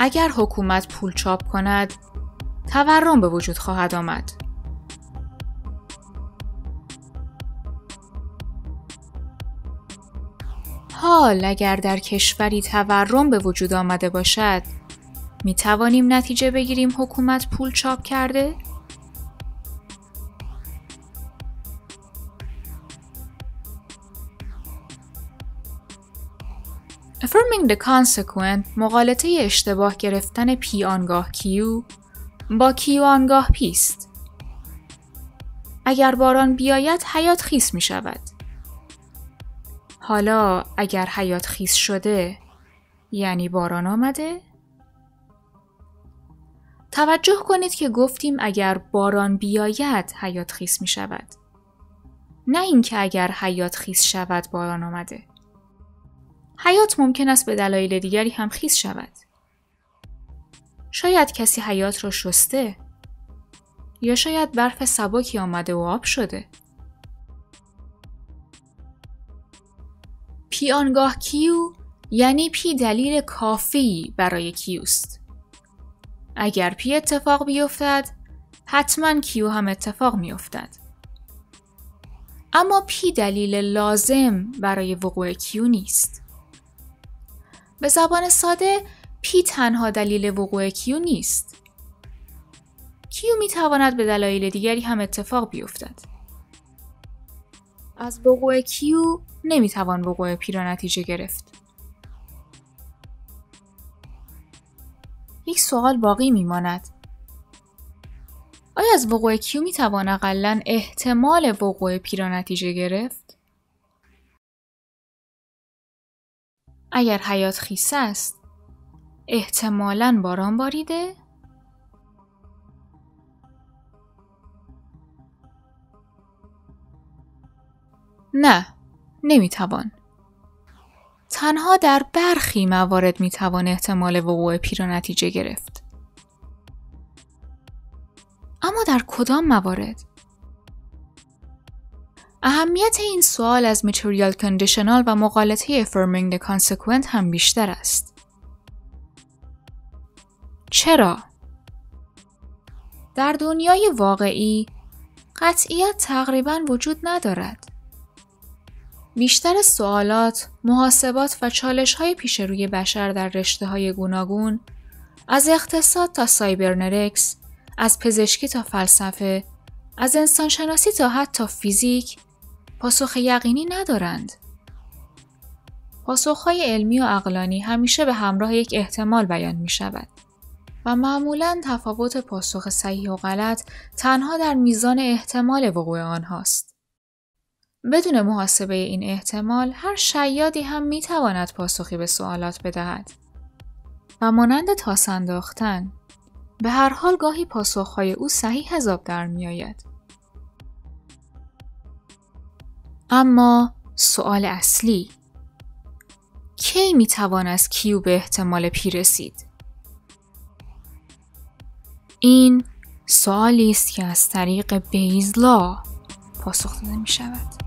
اگر حکومت پول چاپ کند تورم به وجود خواهد آمد. حال اگر در کشوری تورم به وجود آمده باشد می توانیم نتیجه بگیریم حکومت پول چاپ کرده؟ Affirming the consequent مغالطه اشتباه گرفتن P آنگاه Q با Q آنگاه P ست. اگر باران بیاید حیاط خیس می شود. حالا اگر حیاط خیس شده یعنی باران آمده؟ توجه کنید که گفتیم اگر باران بیاید حیاط خیس می شود. نه اینکه اگر حیاط خیس شود باران آمده. حیاط ممکن است به دلایل دیگری هم خیس شود. شاید کسی حیاط را شسته یا شاید برف سبکی آمده و آب شده. P آنگاه Q یعنی P دلیل کافی برای Q ست. اگر P اتفاق بیفتد حتما Q هم اتفاق میافتد. اما P دلیل لازم برای وقوع Q نیست. به زبان ساده P تنها دلیل وقوع Q نیست. Q می تواند به دلایل دیگری هم اتفاق بیفتد. از وقوع Q نمی توان وقوع P را نتیجه گرفت. یک سوال باقی می ماند. آیا از وقوع کیو می توان اقلا احتمال وقوع پی را نتیجه گرفت؟ اگر حیات خیسه است، احتمالا باران باریده؟ نه، نمی‌توان. تنها در برخی موارد می‌توان احتمال وقوع پی را نتیجه گرفت. اما در کدام موارد؟ اهمیت این سوال از material conditional و مقالطه the consequent هم بیشتر است. چرا؟ در دنیای واقعی قطعیت تقریبا وجود ندارد. بیشتر سوالات، محاسبات و چالش های پیش روی بشر در رشته های گوناگون از اقتصاد تا سایبرنرکس، از پزشکی تا فلسفه، از انسانشناسی تا حتی فیزیک پاسخ یقینی ندارند. پاسخهای علمی و اقلانی همیشه به همراه یک احتمال بیان می شود و معمولا تفاوت پاسخ صحیح و غلط تنها در میزان احتمال وقوع آنهاست. بدون محاسبه این احتمال هر شیادی هم می تواند پاسخی به سوالات بدهد و مانند تاس انداختن به هر حال گاهی پاسخهای او صحیح حساب در می آید. اما سوال اصلی کی می توان از کیو به احتمال پی رسید؟ این سوالی است که از طریق بیزلا پاسخ داده می شود.